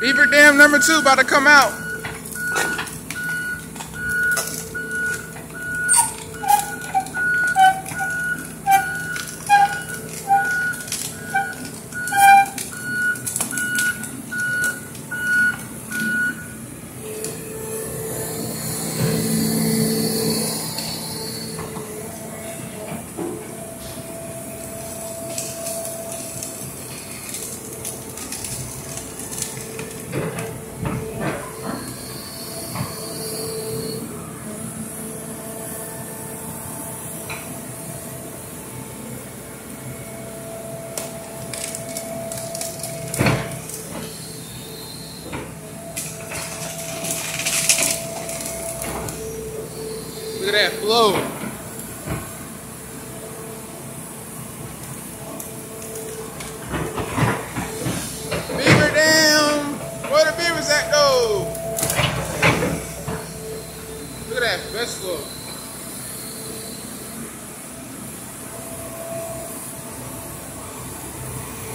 Beaver Dam number two about to come out. At that flow. Beaver Dam! Where the beavers at though? Look at that best flow.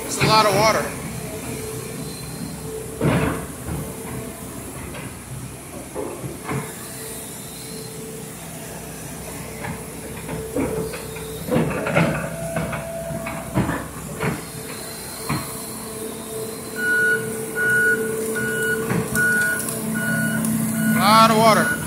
It's a lot of water. lot of water.